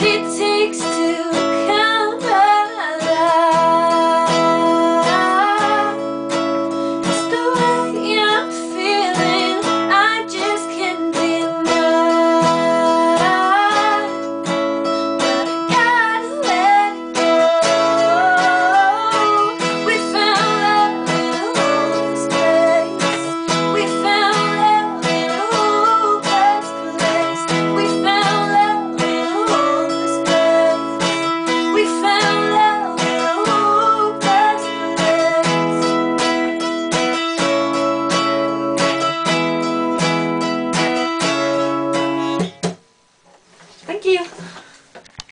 Mine.